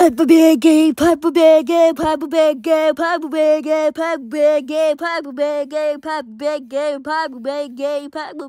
Piper Biggie, Piper Biggie, Piper Biggie, Piper Biggie, Piper Biggie, Piper Biggie, Piper Biggie, Piper Biggie, Piper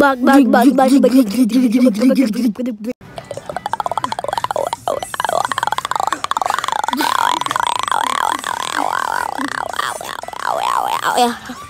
bug, bug, bug, bug, bug. Oh, yeah.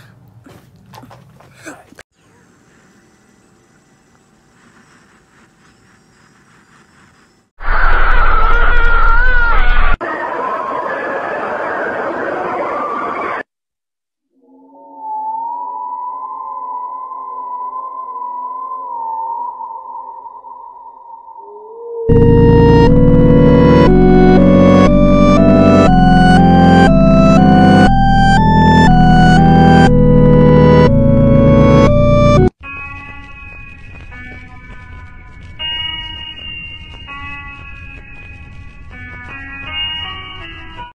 you